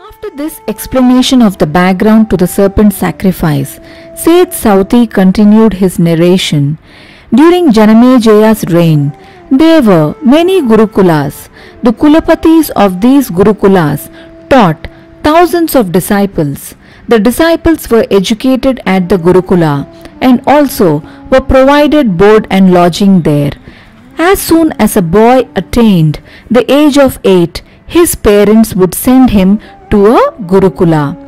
After this explanation of the background to the serpent sacrifice, Seth Sauthi continued his narration. During Janamejaya's reign, there were many Gurukulas. The Kulapatis of these Gurukulas taught thousands of disciples. The disciples were educated at the Gurukula and also were provided board and lodging there. As soon as a boy attained the age of eight, his parents would send him to a Gurukula.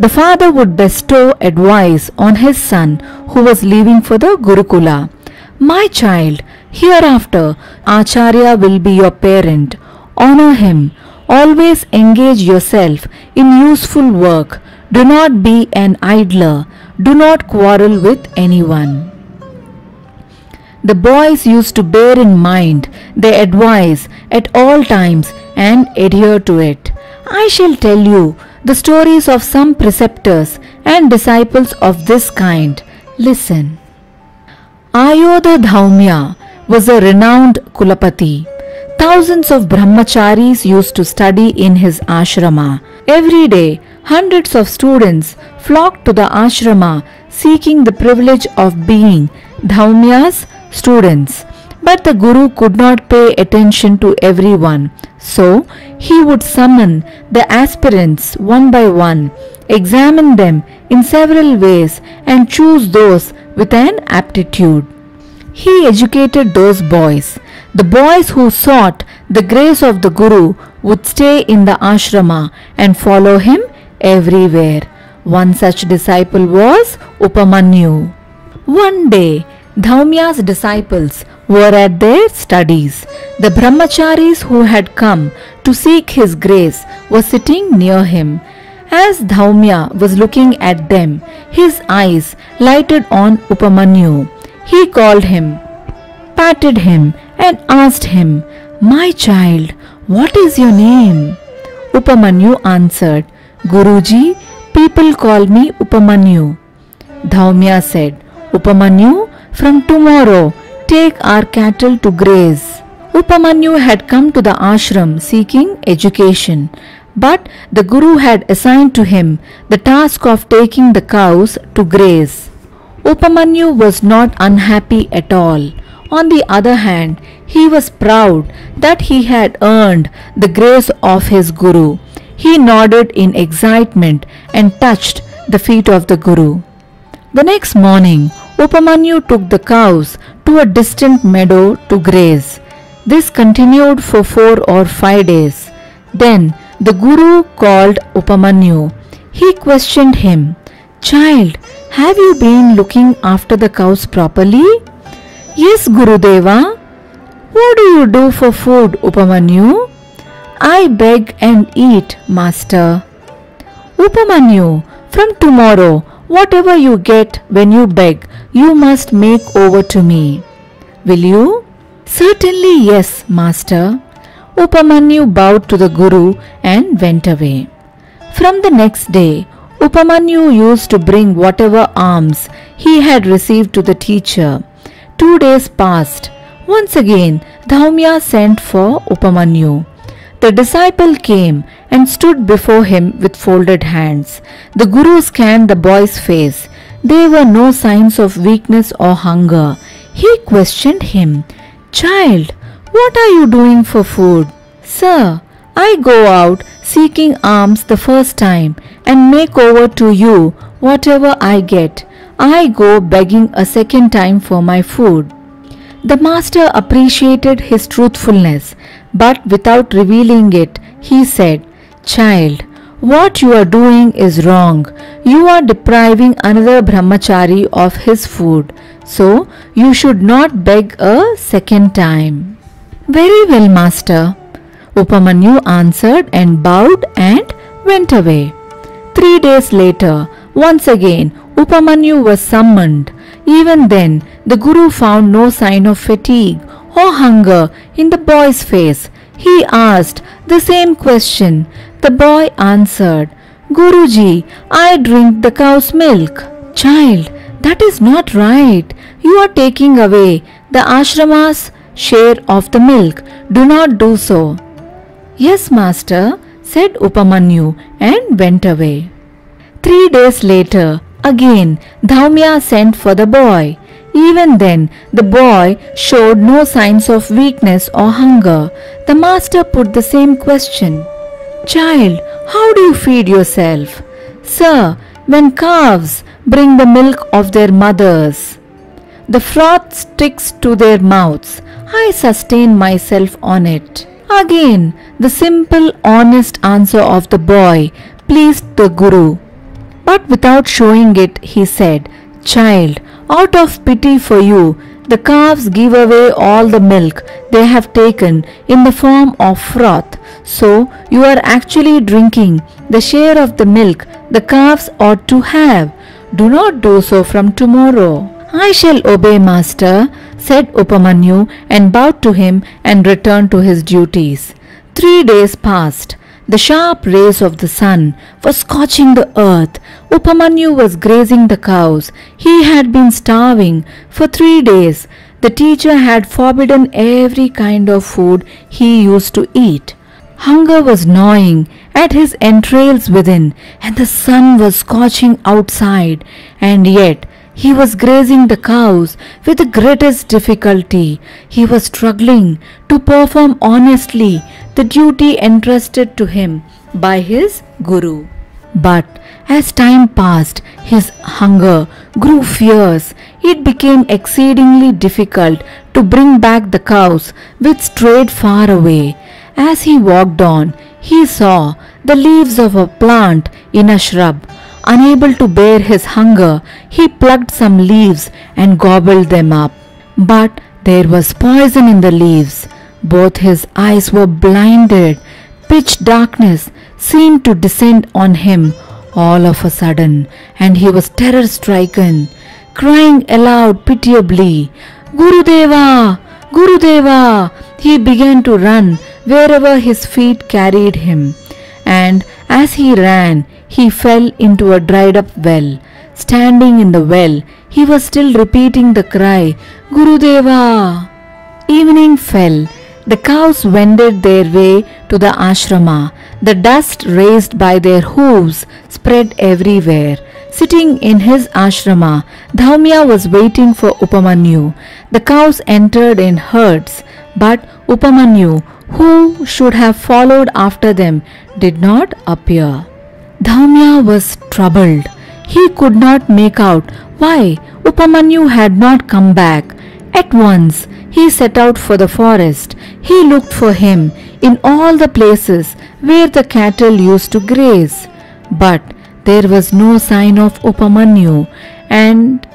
The father would bestow advice on his son who was leaving for the Gurukula. My child, hereafter Acharya will be your parent. Honor him. Always engage yourself in useful work. Do not be an idler. Do not quarrel with anyone. The boys used to bear in mind their advice at all times and adhere to it. I shall tell you the stories of some preceptors and disciples of this kind. Listen. Ayodha Dhaumya was a renowned Kulapati. Thousands of brahmacharis used to study in his ashrama. Every day, hundreds of students flocked to the ashrama seeking the privilege of being Dhaumya's students. But the Guru could not pay attention to everyone, so he would summon the aspirants one by one, examine them in several ways, and choose those with an aptitude. He educated those boys. The boys who sought the grace of the Guru would stay in the ashrama and follow him everywhere. One such disciple was Upamanyu. One day, Dhaumya's disciples were at their studies. The brahmacharis who had come to seek his grace were sitting near him. As Dhaumya was looking at them, his eyes lighted on Upamanyu. He called him, patted him, and asked him, My child, what is your name? Upamanyu answered, Guruji, people call me Upamanyu. Dhaumya said, Upamanyu, from tomorrow take our cattle to graze. Upamanyu had come to the ashram seeking education, but the Guru had assigned to him the task of taking the cows to graze. Upamanyu was not unhappy at all. On the other hand, he was proud that he had earned the grace of his Guru. He nodded in excitement and touched the feet of the Guru. The next morning, Upamanyu took the cows to a distant meadow to graze. This continued for four or five days. Then the Guru called Upamanyu. He questioned him, Child, have you been looking after the cows properly? Yes, Gurudeva. What do you do for food, Upamanyu? I beg and eat, Master. Upamanyu, from tomorrow, whatever you get when you beg, you must make over to me. Will you? Certainly, yes, Master. Upamanyu bowed to the Guru and went away. From the next day, Upamanyu used to bring whatever alms he had received to the teacher. Two days passed. Once again, Dhaumya sent for Upamanyu. The disciple came and stood before him with folded hands. The Guru scanned the boy's face. There were no signs of weakness or hunger. He questioned him, Child, what are you doing for food? Sir, I go out seeking alms the first time and make over to you whatever I get. I go begging a second time for my food. The master appreciated his truthfulness, but without revealing it, he said, Child, what you are doing is wrong. You are depriving another brahmachari of his food, so you should not beg a second time. Very well, master. Upamanyu answered and bowed and went away. Three days later, once again, Upamanyu was summoned. Even then, the Guru found no sign of fatigue or hunger in the boy's face. He asked the same question. The boy answered, Guruji, I drink the cow's milk. Child, that is not right. You are taking away the ashrama's share of the milk. Do not do so. Yes, master, said Upamanyu and went away. Three days later, again Dhaumya sent for the boy. Even then, the boy showed no signs of weakness or hunger. The master put the same question. Child, how do you feed yourself? Sir, when calves bring the milk of their mothers, the froth sticks to their mouths. I sustain myself on it. Again, the simple, honest answer of the boy pleased the Guru. But without showing it, he said, Child, out of pity for you, the calves give away all the milk they have taken in the form of froth. So you are actually drinking the share of the milk the calves ought to have. Do not do so from tomorrow. I shall obey, master, said Upamanyu and bowed to him and returned to his duties. Three days passed. The sharp rays of the sun were scorching the earth. Upamanyu was grazing the cows. He had been starving for three days. The teacher had forbidden every kind of food he used to eat. Hunger was gnawing at his entrails within, and the sun was scorching outside, and yet he was grazing the cows with the greatest difficulty. He was struggling to perform honestly the duty entrusted to him by his Guru. But as time passed, his hunger grew fierce. It became exceedingly difficult to bring back the cows which strayed far away. As he walked on, he saw the leaves of a plant in a shrub. Unable to bear his hunger, he plucked some leaves and gobbled them up. But there was poison in the leaves. Both his eyes were blinded. Pitch darkness seemed to descend on him all of a sudden, and he was terror stricken, crying aloud pitiably, Gurudeva! Gurudeva! He began to run wherever his feet carried him, and as he ran, he fell into a dried up well. Standing in the well, he was still repeating the cry, Gurudeva! Evening fell. The cows wended their way to the ashrama. The dust raised by their hooves spread everywhere. Sitting in his ashrama, Dhaumya was waiting for Upamanyu. The cows entered in herds, but Upamanyu, who should have followed after them, did not appear. Dhaumya was troubled. He could not make out why Upamanyu had not come back. At once he set out for the forest. He looked for him in all the places where the cattle used to graze. But there was no sign of Upamanyu, and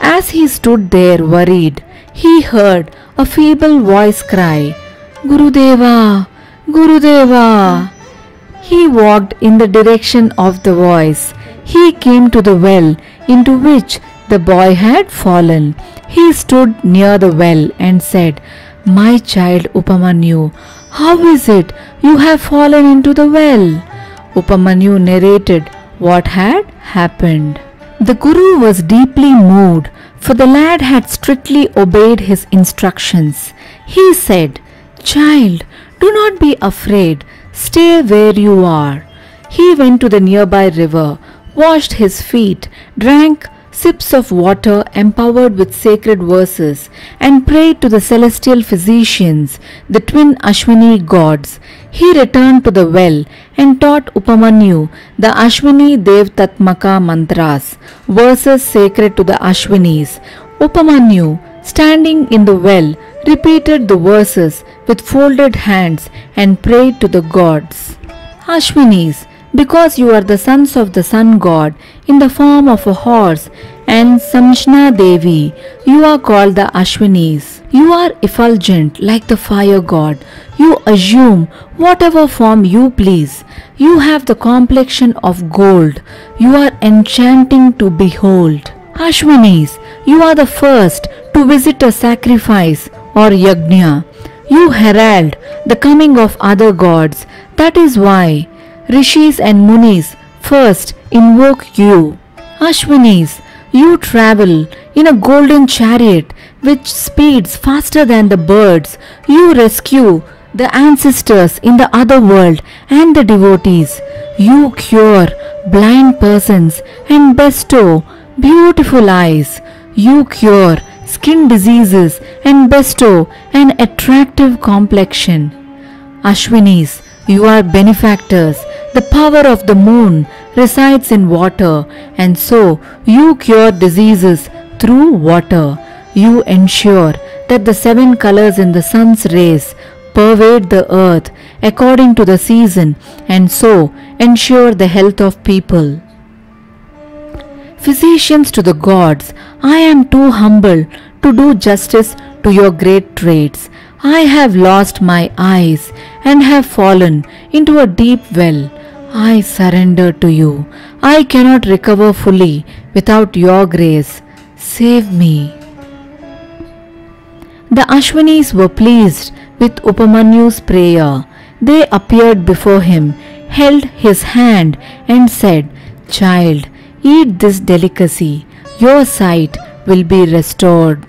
as he stood there worried, he heard a feeble voice cry, Gurudeva, Gurudeva. He walked in the direction of the voice. He came to the well into which the boy had fallen. He stood near the well and said, My child Upamanyu, how is it you have fallen into the well? Upamanyu narrated what had happened. The Guru was deeply moved, for the lad had strictly obeyed his instructions. He said, Child, do not be afraid, stay where you are. He went to the nearby river, washed his feet, drank sips of water empowered with sacred verses, and prayed to the celestial physicians, the twin Ashwini gods. He returned to the well and taught Upamanyu the Ashwini Devtatmaka mantras, verses sacred to the Ashwinis. Upamanyu, standing in the well, repeated the verses with folded hands and prayed to the gods. Ashwinis, because you are the sons of the sun god in the form of a horse and Samshna Devi, you are called the Ashwinis. You are effulgent like the fire god. You assume whatever form you please. You have the complexion of gold. You are enchanting to behold. Ashwinis, you are the first to visit a sacrifice or yajna. You herald the coming of other gods. That is why rishis and munis first invoke you. Ashwinis, you travel in a golden chariot which speeds faster than the birds. You rescue the ancestors in the other world and the devotees. You cure blind persons and bestow beautiful eyes. You cure skin diseases and bestow an attractive complexion. Ashwinis, you are benefactors. The power of the moon resides in water, and so you cure diseases through water. You ensure that the seven colors in the sun's rays pervade the earth according to the season, and so ensure the health of people. Physicians to the gods, I am too humble to do justice to your great traits. I have lost my eyes and have fallen into a deep well. I surrender to you. I cannot recover fully without your grace. Save me. The Ashwinis were pleased with Upamanyu's prayer. They appeared before him, held his hand, and said, Child, eat this delicacy. Your sight will be restored.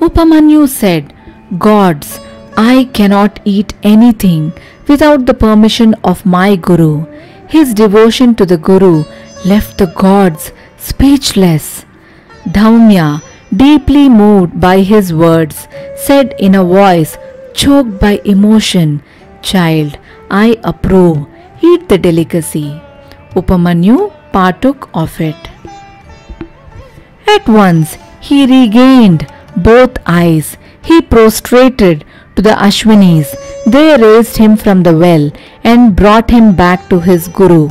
Upamanyu said, Gods, I cannot eat anything without the permission of my Guru. His devotion to the Guru left the gods speechless. Dhaumya, deeply moved by his words, said in a voice choked by emotion, Child, I approve. Eat the delicacy. Upamanyu partook of it. At once he regained both eyes. He prostrated to the Ashwinis. They raised him from the well and brought him back to his Guru.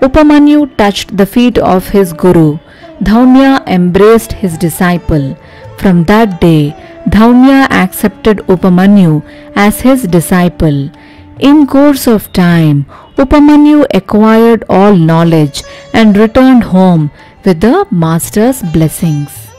Upamanyu touched the feet of his Guru. Dhaumya embraced his disciple. From that day, Dhaumya accepted Upamanyu as his disciple. In course of time, Upamanyu acquired all knowledge and returned home with the master's blessings.